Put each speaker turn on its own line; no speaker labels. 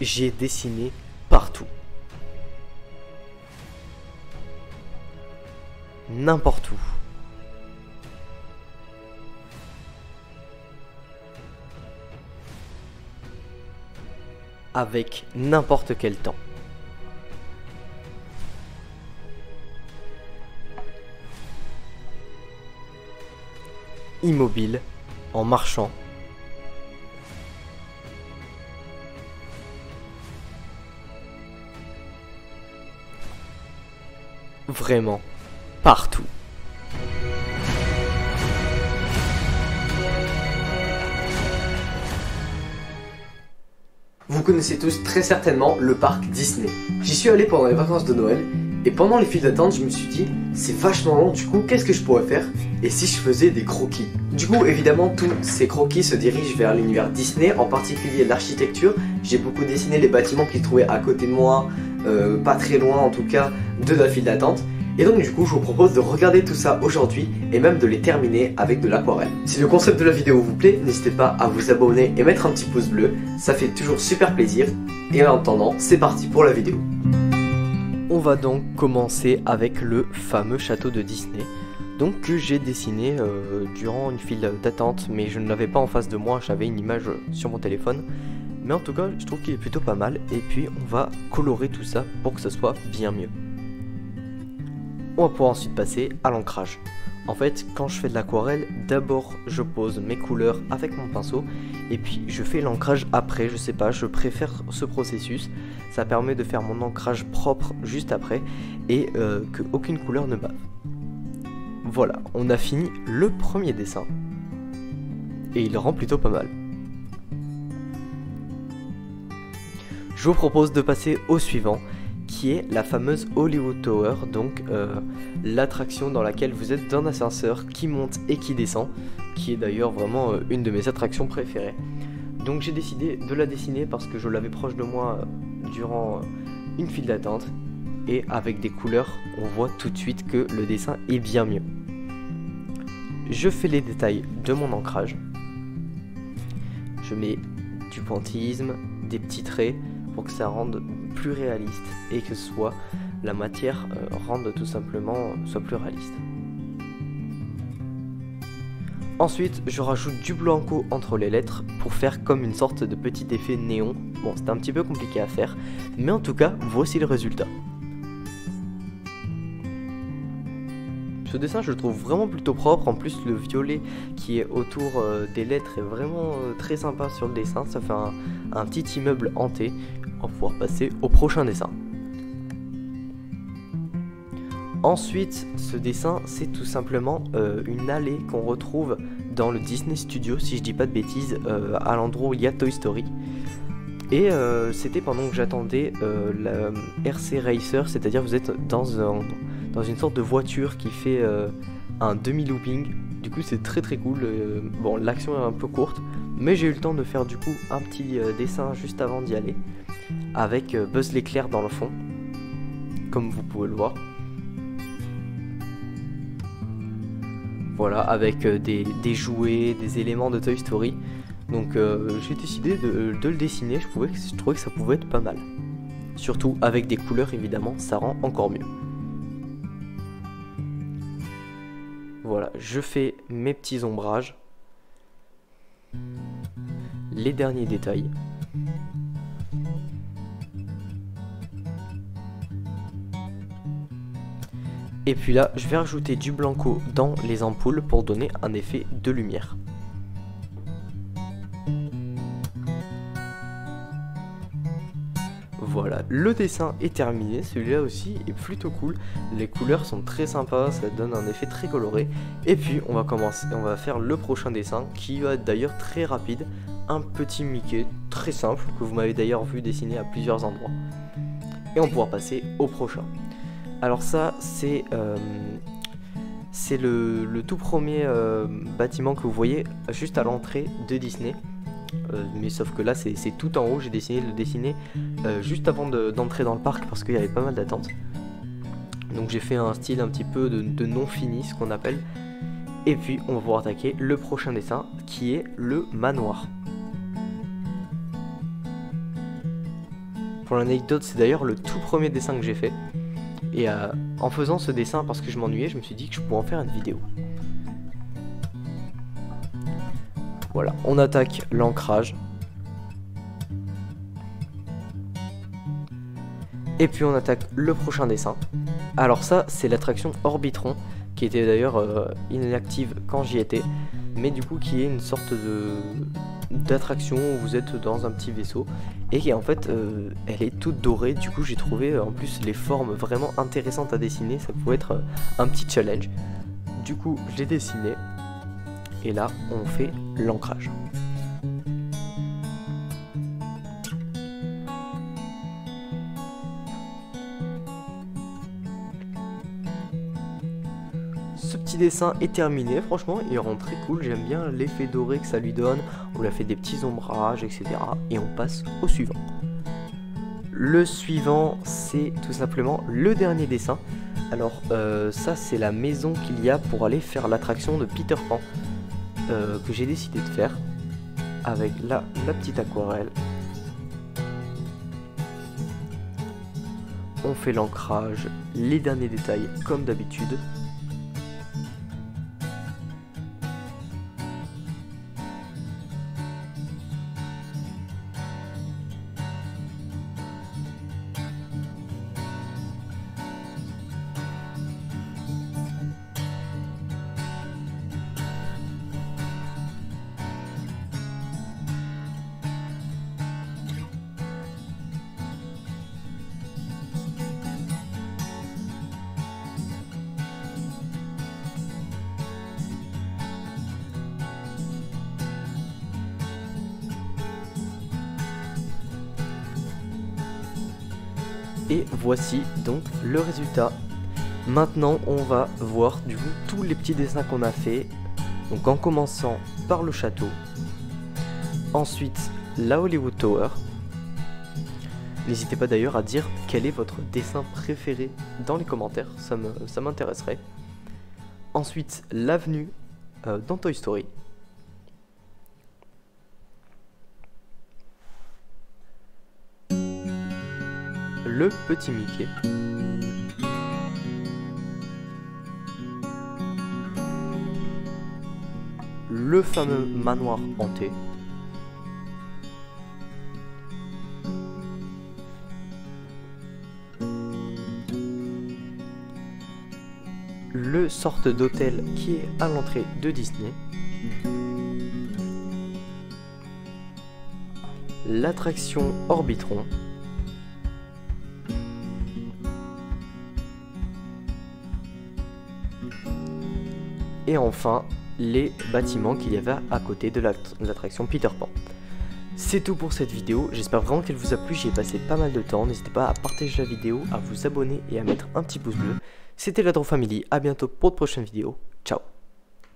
j'ai dessiné partout. N'importe où. Avec n'importe quel temps. Immobile, en marchant, vraiment partout.
Vous connaissez tous très certainement le parc Disney. J'y suis allé pendant les vacances de Noël et pendant les files d'attente, je me suis dit, c'est vachement long, du coup, qu'est-ce que je pourrais faire? Et si je faisais des croquis? Du coup, évidemment, tous ces croquis se dirigent vers l'univers Disney, en particulier l'architecture. J'ai beaucoup dessiné les bâtiments qui se trouvaient à côté de moi, euh, pas très loin en tout cas, de la file d'attente. Et donc du coup je vous propose de regarder tout ça aujourd'hui et même de les terminer avec de l'aquarelle. Si le concept de la vidéo vous plaît, n'hésitez pas à vous abonner et mettre un petit pouce bleu, ça fait toujours super plaisir. Et en attendant, c'est parti pour la vidéo.
On va donc commencer avec le fameux château de Disney. Donc que j'ai dessiné euh, durant une file d'attente, mais je ne l'avais pas en face de moi, j'avais une image sur mon téléphone. Mais en tout cas, je trouve qu'il est plutôt pas mal. Et puis, on va colorer tout ça pour que ce soit bien mieux. On va pouvoir ensuite passer à l'ancrage. En fait, quand je fais de l'aquarelle, d'abord je pose mes couleurs avec mon pinceau et puis je fais l'ancrage après, je sais pas, je préfère ce processus. Ça permet de faire mon ancrage propre juste après et euh, que aucune couleur ne bave. Voilà, on a fini le premier dessin et il rend plutôt pas mal. Je vous propose de passer au suivant qui est la fameuse Hollywood Tower, donc euh, l'attraction dans laquelle vous êtes dans un ascenseur qui monte et qui descend, qui est d'ailleurs vraiment euh, une de mes attractions préférées. Donc j'ai décidé de la dessiner parce que je l'avais proche de moi euh, durant une file d'attente et avec des couleurs on voit tout de suite que le dessin est bien mieux. Je fais les détails de mon ancrage. Je mets du pointillisme, des petits traits pour que ça rende plus réaliste et que soit la matière euh, rende tout simplement soit plus réaliste. Ensuite, je rajoute du blanco entre les lettres pour faire comme une sorte de petit effet néon. Bon, c'est un petit peu compliqué à faire, mais en tout cas, voici le résultat. Ce dessin, je le trouve vraiment plutôt propre. En plus, le violet qui est autour euh, des lettres est vraiment très sympa sur le dessin. Ça fait un, un petit immeuble hanté on va pouvoir passer au prochain dessin. Ensuite, ce dessin, c'est tout simplement euh, une allée qu'on retrouve dans le Disney Studio, si je dis pas de bêtises, euh, à l'endroit où il y a Toy Story. Et euh, c'était pendant que j'attendais la RC Racer, c'est-à-dire vous êtes dans, dans une sorte de voiture qui fait un demi-looping. Du coup, c'est très très cool. bon, l'action est un peu courte, mais j'ai eu le temps de faire du coup un petit dessin juste avant d'y aller avec euh, Buzz l'éclair dans le fond, comme vous pouvez le voir. Voilà, avec euh, des, jouets, des éléments de Toy Story. Donc euh, j'ai décidé de, le dessiner, je trouvais que ça pouvait être pas mal. Surtout avec des couleurs évidemment, ça rend encore mieux. Voilà, je fais mes petits ombrages. Les derniers détails. Et puis là, je vais rajouter du blanco dans les ampoules pour donner un effet de lumière. Voilà, le dessin est terminé, celui-là aussi est plutôt cool, les couleurs sont très sympas, ça donne un effet très coloré. Et puis on va commencer, on va faire le prochain dessin qui va être d'ailleurs très rapide, un petit Mickey très simple que vous m'avez d'ailleurs vu dessiner à plusieurs endroits. Et on pourra passer au prochain. Alors ça, c'est euh, le, tout premier euh, bâtiment que vous voyez juste à l'entrée de Disney. Euh, mais sauf que là, c'est tout en haut. J'ai décidé de le dessiner juste avant d'entrer dans le parc parce qu'il y avait pas mal d'attentes. Donc j'ai fait un style un petit peu de, de non fini, ce qu'on appelle. Et puis on va pouvoir attaquer le prochain dessin qui est le manoir. Pour l'anecdote, c'est d'ailleurs le tout premier dessin que j'ai fait. Et euh, en faisant ce dessin parce que je m'ennuyais, je me suis dit que je pourrais en faire une vidéo. Voilà, on attaque l'ancrage. Et puis on attaque le prochain dessin. Alors ça, c'est l'attraction Orbitron, qui était d'ailleurs euh, inactive quand j'y étais, mais du coup qui est une sorte d'attraction où vous êtes dans un petit vaisseau. Et qui en fait euh, elle est toute dorée. Du coup j'ai trouvé euh, en plus les formes vraiment intéressantes à dessiner. Ça pouvait être un petit challenge. Du coup je l'ai dessiné et là on fait l'ancrage ce petit dessin est terminé, franchement il rend très cool, j'aime bien l'effet doré que ça lui donne, on lui a fait des petits ombrages, etc. Et on passe au suivant. Le suivant c'est tout simplement le dernier dessin. Alors euh, ça c'est la maison qu'il y a pour aller faire l'attraction de Peter Pan euh, que j'ai décidé de faire avec la, la petite aquarelle. On fait l'ancrage, les derniers détails comme d'habitude. Et voici donc le résultat. Maintenant, on va voir du coup tous les petits dessins qu'on a fait. Donc en commençant par le château. Ensuite, la Hollywood Tower. N'hésitez pas d'ailleurs à dire quel est votre dessin préféré dans les commentaires, ça m'intéresserait. Ensuite, l'avenue euh, dans Toy Story. Le petit Mickey. Le fameux manoir hanté. Le sorte d'hôtel qui est à l'entrée de Disney. L'attraction Orbitron. Et enfin les bâtiments qu'il y avait à côté de l'attraction Peter Pan. C'est tout pour cette vidéo, j'espère vraiment qu'elle vous a plu, j'y ai passé pas mal de temps, n'hésitez pas à partager la vidéo, à vous abonner et à mettre un petit pouce bleu. C'était la Family, à bientôt pour de prochaines vidéos, ciao